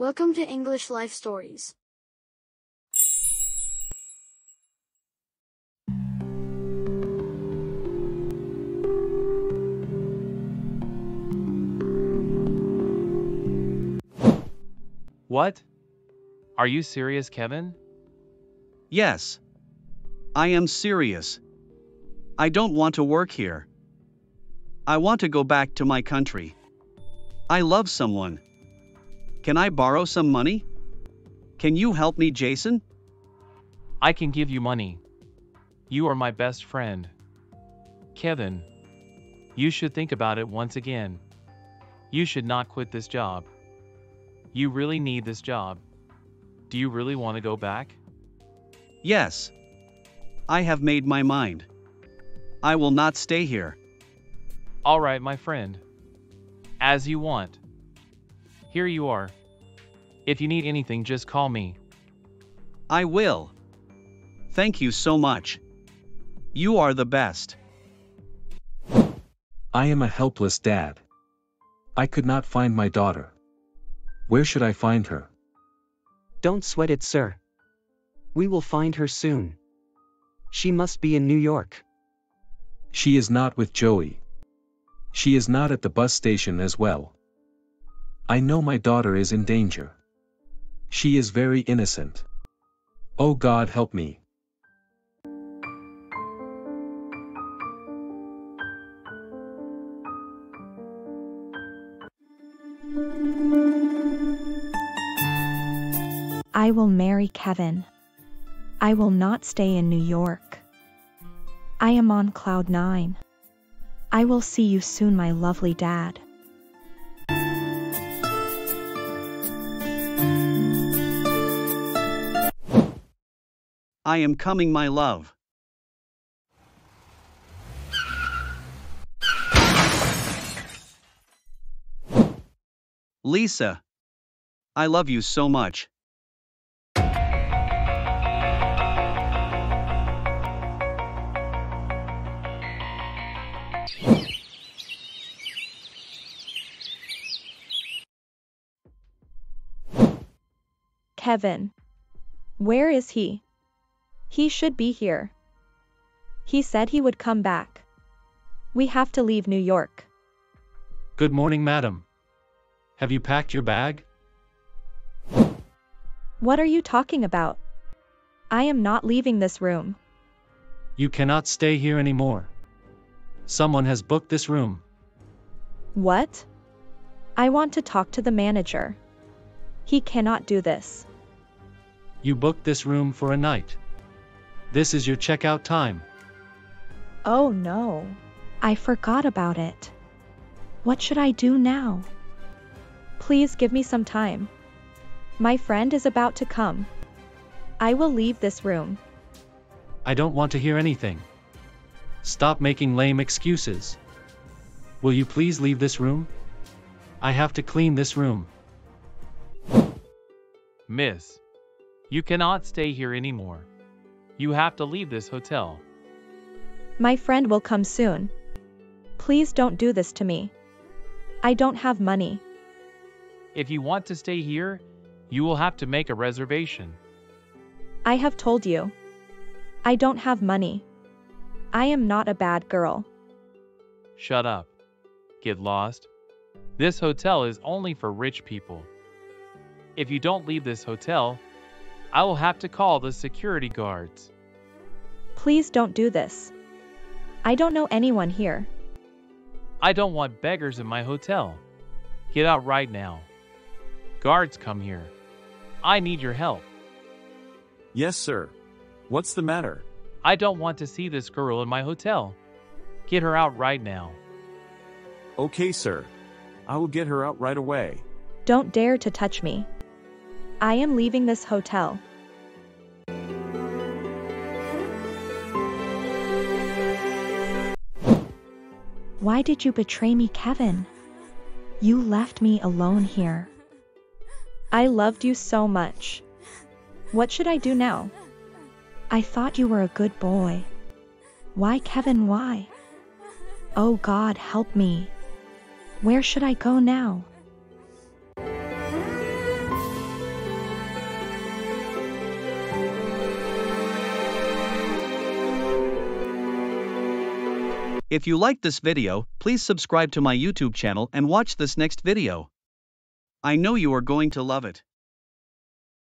Welcome to English Life Stories. What? Are you serious, Kevin? Yes. I am serious. I don't want to work here. I want to go back to my country. I love someone. Can I borrow some money? Can you help me, Jason? I can give you money. You are my best friend. Kevin, you should think about it once again. You should not quit this job. You really need this job. Do you really want to go back? Yes. I have made my mind. I will not stay here. All right, my friend. As you want. Here you are. If you need anything, just call me. I will. Thank you so much. You are the best. I am a helpless dad. I could not find my daughter. Where should I find her? Don't sweat it, sir. We will find her soon. She must be in New York. She is not with Joey. She is not at the bus station as well. I know my daughter is in danger. She is very innocent. Oh God help me. I will marry Kevin. I will not stay in New York. I am on cloud nine. I will see you soon, my lovely dad. I am coming, my love. Lisa. I love you so much. Kevin. Where is he? He should be here. He said he would come back. We have to leave New York. Good morning, madam. Have you packed your bag? What are you talking about? I am not leaving this room. You cannot stay here anymore. Someone has booked this room. What? I want to talk to the manager. He cannot do this. You booked this room for a night. This is your checkout time. Oh no. I forgot about it. What should I do now? Please give me some time. My friend is about to come. I will leave this room. I don't want to hear anything. Stop making lame excuses. Will you please leave this room? I have to clean this room. Miss, you cannot stay here anymore. You have to leave this hotel. My friend will come soon. Please don't do this to me. I don't have money. If you want to stay here, you will have to make a reservation. I have told you. I don't have money. I am not a bad girl. Shut up. Get lost. This hotel is only for rich people. If you don't leave this hotel, I will have to call the security guards. Please don't do this. I don't know anyone here. I don't want beggars in my hotel. Get out right now. Guards come here. I need your help. Yes, sir. What's the matter? I don't want to see this girl in my hotel. Get her out right now. Okay, sir. I will get her out right away. Don't dare to touch me. I am leaving this hotel. Why did you betray me, Kevin? You left me alone here. I loved you so much. What should I do now? I thought you were a good boy. Why, Kevin, why? Oh God, help me. Where should I go now? If you liked this video, please subscribe to my YouTube channel and watch this next video. I know you are going to love it.